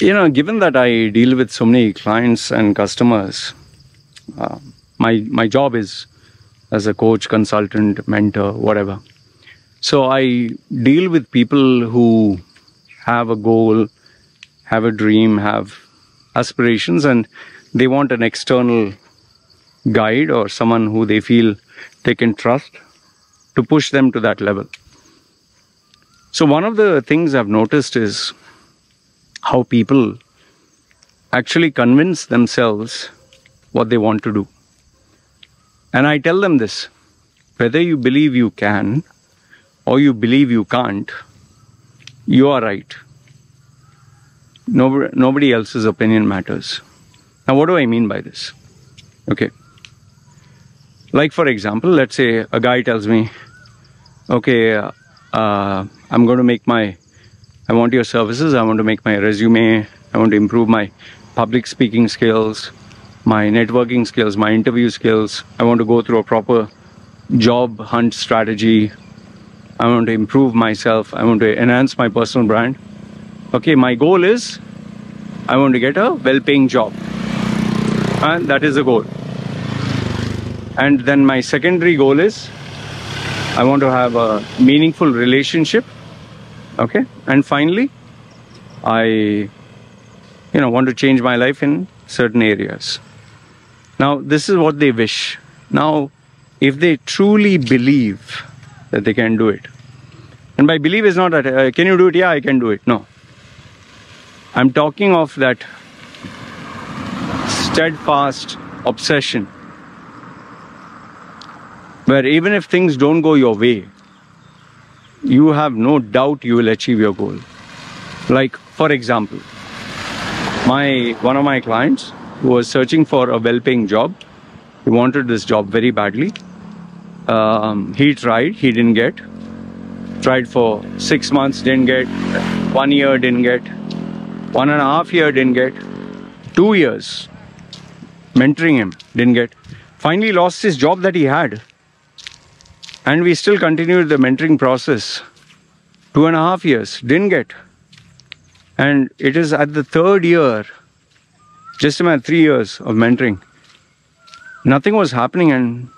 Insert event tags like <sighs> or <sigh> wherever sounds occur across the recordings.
you know, given that I deal with so many clients and customers, uh, my my job is as a coach, consultant, mentor, whatever. So I deal with people who have a goal, have a dream, have aspirations, and they want an external guide or someone who they feel they can trust to push them to that level. So, one of the things I've noticed is how people actually convince themselves what they want to do. And I tell them this whether you believe you can or you believe you can't, you are right. Nobody, nobody else's opinion matters. Now, what do I mean by this? Okay. Like, for example, let's say a guy tells me, okay, uh, I'm going to make my, I want your services, I want to make my resume, I want to improve my public speaking skills, my networking skills, my interview skills. I want to go through a proper job hunt strategy. I want to improve myself. I want to enhance my personal brand. Okay, my goal is I want to get a well paying job. And that is the goal. And then my secondary goal is I want to have a meaningful relationship. Okay, and finally, I you know want to change my life in certain areas. Now, this is what they wish. Now, if they truly believe that they can do it, and by believe is not that, uh, can you do it? Yeah, I can do it. No. I'm talking of that steadfast obsession where even if things don't go your way, you have no doubt you will achieve your goal. Like, for example, my one of my clients who was searching for a well-paying job. He wanted this job very badly. Um, he tried, he didn't get. Tried for six months, didn't get. One year, didn't get. One and a half year, didn't get. Two years, mentoring him, didn't get. Finally, lost his job that he had. And we still continued the mentoring process. Two and a half years, didn't get. And it is at the third year just about three years of mentoring. Nothing was happening, and,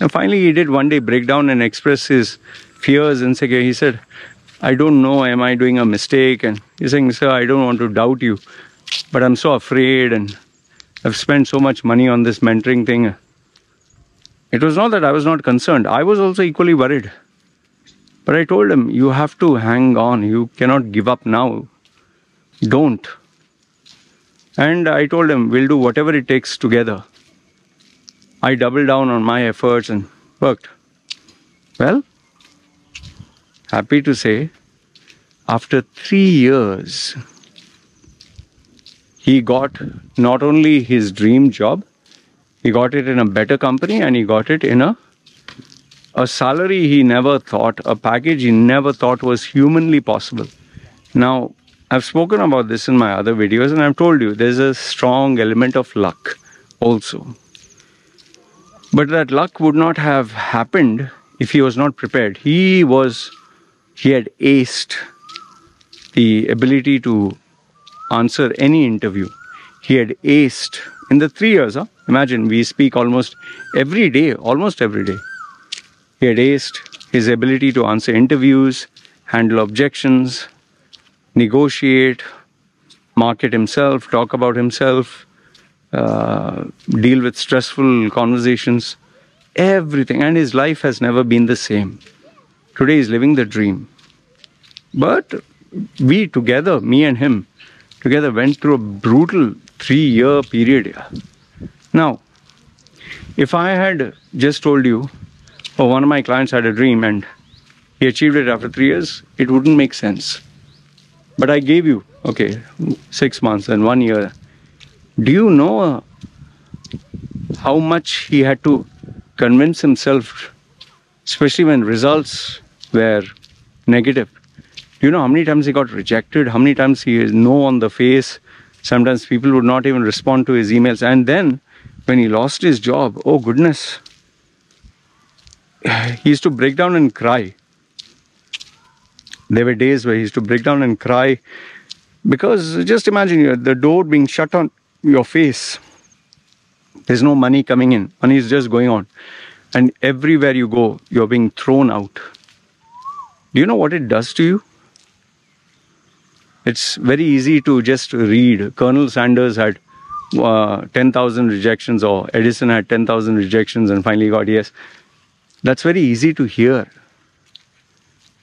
and finally, he did one day break down and express his fears and say, he said, I don't know, am I doing a mistake? And he's saying, Sir, I don't want to doubt you, but I'm so afraid, and I've spent so much money on this mentoring thing. It was not that I was not concerned, I was also equally worried. But I told him, You have to hang on, you cannot give up now. Don't. And I told him, we'll do whatever it takes together. I doubled down on my efforts and worked. Well, happy to say, after three years, he got not only his dream job, he got it in a better company and he got it in a a salary he never thought, a package he never thought was humanly possible. Now, I've spoken about this in my other videos and I've told you there's a strong element of luck also. But that luck would not have happened if he was not prepared. He was, he had aced the ability to answer any interview. He had aced in the three years. Huh? Imagine we speak almost every day, almost every day. He had aced his ability to answer interviews, handle objections, negotiate, market himself, talk about himself, uh, deal with stressful conversations, everything. And his life has never been the same. Today he's living the dream. But we together, me and him, together went through a brutal three year period. Now, if I had just told you, oh, one of my clients had a dream and he achieved it after three years, it wouldn't make sense. But I gave you, okay, six months and one year. Do you know uh, how much he had to convince himself, especially when results were negative? Do you know how many times he got rejected? How many times he is no on the face? Sometimes people would not even respond to his emails. And then when he lost his job, oh goodness, <sighs> he used to break down and cry there were days where he used to break down and cry Because just imagine the door being shut on your face. There's no money coming in, money is just going on. And everywhere you go, you're being thrown out. Do you know what it does to you? It's very easy to just read. Colonel Sanders had uh, 10,000 rejections, or Edison had 10,000 rejections and finally got yes. That's very easy to hear.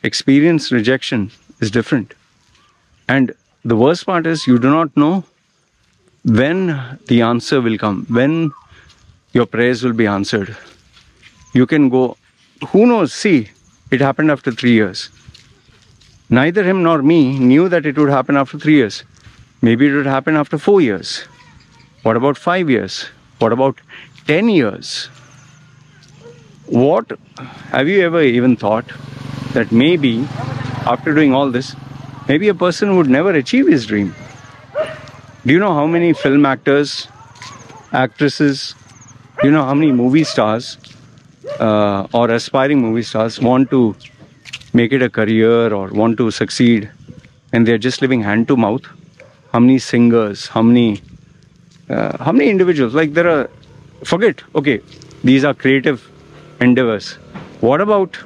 Experience rejection is different. And the worst part is you do not know when the answer will come, when your prayers will be answered. You can go, who knows? See, it happened after three years. Neither him nor me knew that it would happen after three years. Maybe it would happen after four years. What about five years? What about 10 years? What have you ever even thought that maybe after doing all this, maybe a person would never achieve his dream? Do you know how many film actors, actresses, do you know how many movie stars uh, or aspiring movie stars want to make it a career or want to succeed and they're just living hand to mouth? How many singers, how many, uh, how many individuals? Like there are, forget, okay, these are creative endeavors. What about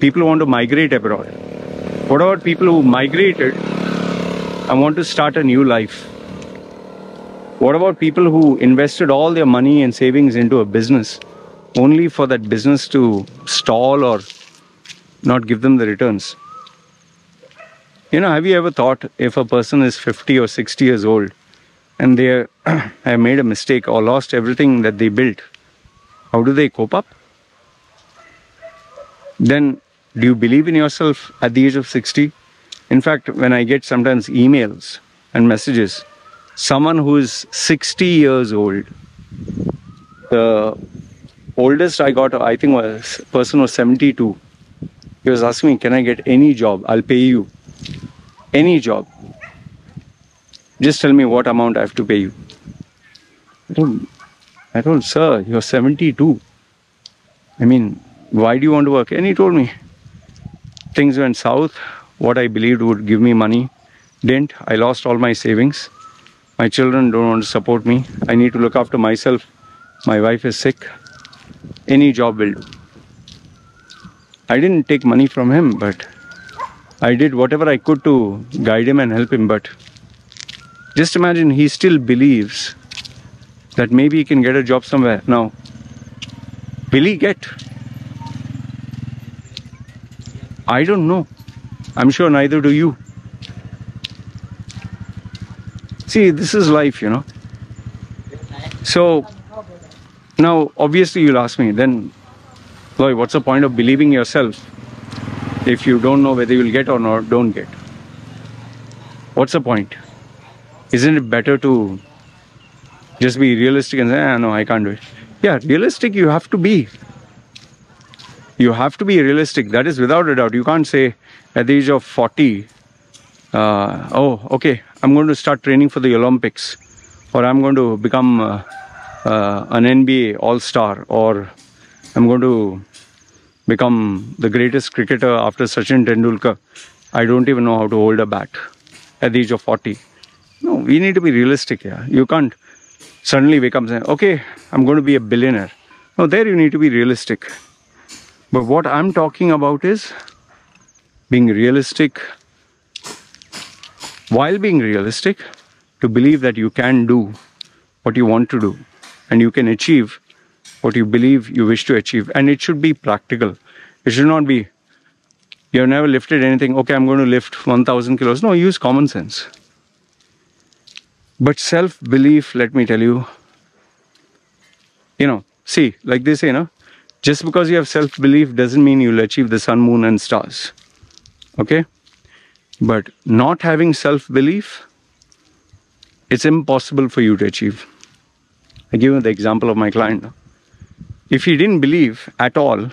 people who want to migrate abroad? What about people who migrated and want to start a new life? What about people who invested all their money and savings into a business only for that business to stall or not give them the returns? You know, have you ever thought if a person is 50 or 60 years old and they <coughs> have made a mistake or lost everything that they built, how do they cope up? Then do you believe in yourself at the age of 60? In fact, when I get sometimes emails and messages, someone who is 60 years old, the oldest I got, I think was person was 72. He was asking me, can I get any job? I'll pay you. Any job. Just tell me what amount I have to pay you. I told, I told, sir, you're 72. I mean, why do you want to work? And he told me, things went south. What I believed would give me money didn't. I lost all my savings. My children don't want to support me. I need to look after myself. My wife is sick. Any job will do. I didn't take money from him, but I did whatever I could to guide him and help him. But just imagine he still believes that maybe he can get a job somewhere. Now, will he get? I don't know. I'm sure neither do you. See, this is life, you know. So, now obviously you'll ask me, then, Loy, what's the point of believing yourself if you don't know whether you'll get or not, don't get? What's the point? Isn't it better to just be realistic and say, ah, no, I can't do it? Yeah, realistic you have to be you have to be realistic. That is without a doubt. You can't say at the age of 40, uh, oh, okay, I'm going to start training for the Olympics, or I'm going to become uh, uh, an NBA All Star, or I'm going to become the greatest cricketer after Sachin Tendulkar. I don't even know how to hold a bat at the age of 40. No, we need to be realistic here. You can't suddenly become saying, okay, I'm going to be a billionaire. No, there you need to be realistic. But what I'm talking about is being realistic while being realistic to believe that you can do what you want to do and you can achieve what you believe you wish to achieve and it should be practical it should not be you've never lifted anything okay i'm going to lift 1000 kilos no use common sense but self belief let me tell you you know see like they say you know just because you have self belief doesn't mean you'll achieve the sun, moon, and stars. Okay? But not having self belief, it's impossible for you to achieve. I give you the example of my client. If he didn't believe at all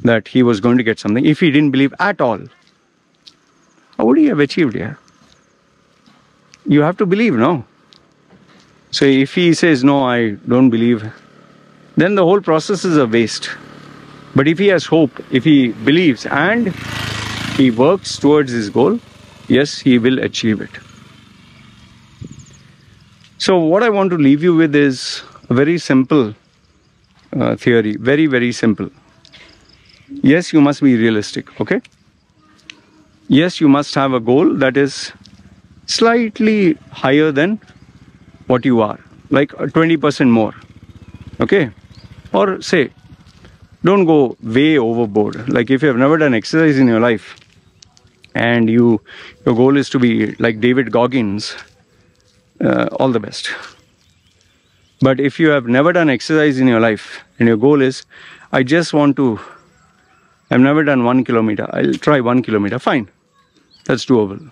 that he was going to get something, if he didn't believe at all, how would he have achieved here? You have to believe, no? So if he says, No, I don't believe, then the whole process is a waste. But if he has hope, if he believes and he works towards his goal, yes, he will achieve it. So, what I want to leave you with is a very simple uh, theory, very, very simple. Yes, you must be realistic, okay? Yes, you must have a goal that is slightly higher than what you are, like 20% more, okay? Or say, don't go way overboard. Like if you have never done exercise in your life and you your goal is to be like David Goggins, uh, all the best. But if you have never done exercise in your life and your goal is, I just want to, I've never done one kilometer, I'll try one kilometer, fine, that's doable.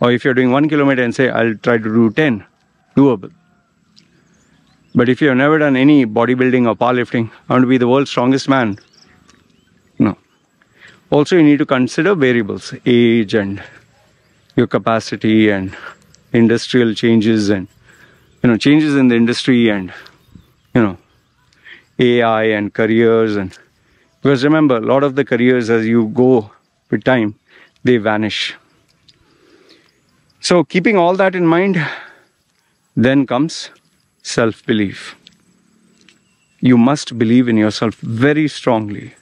Or if you're doing one kilometer and say, I'll try to do 10, doable. But if you have never done any bodybuilding or powerlifting, I want to be the world's strongest man. No. Also, you need to consider variables, age and your capacity and industrial changes and you know changes in the industry and you know AI and careers and because remember a lot of the careers as you go with time they vanish. So keeping all that in mind then comes self-belief. You must believe in yourself very strongly.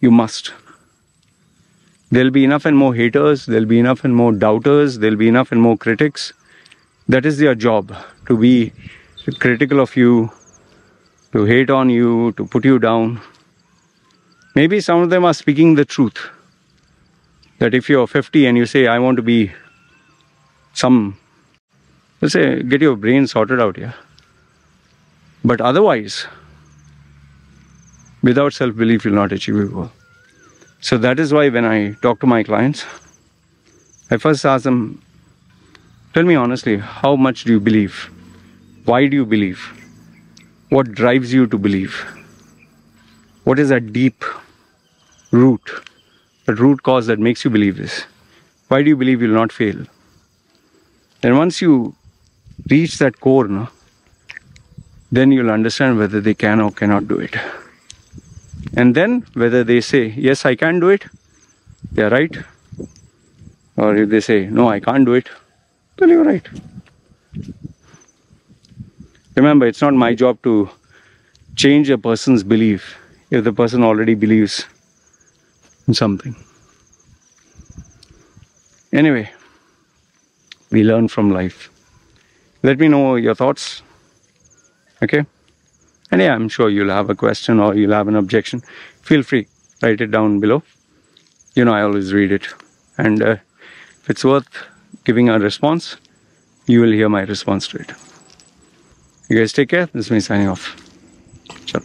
You must. There'll be enough and more haters there'll be enough and more doubters there'll be enough and more critics that is their job to be critical of you to hate on you to put you down. Maybe some of them are speaking the truth. That if you're 50 and you say i want to be some let's say get your brain sorted out here but otherwise without self-belief you'll not achieve your goal. So that is why when i talk to my clients i first ask them tell me honestly how much do you believe? Why do you believe? What drives you to believe? What is that deep root that root cause that makes you believe this? Why do you believe you'll not fail? And once you reach that core, no, then you'll understand whether they can or cannot do it. And then whether they say, yes, I can do it, they're right. Or if they say, no, I can't do it, then you're right. Remember, it's not my job to change a person's belief if the person already believes in something. Anyway, we learn from life. Let me know your thoughts okay? And yeah i'm sure you'll have a question or you'll have an objection. Feel free write it down below. You know i always read it. And uh, if it's worth giving a response, you will hear my response to it. You guys take care. This is me signing off. Ciao.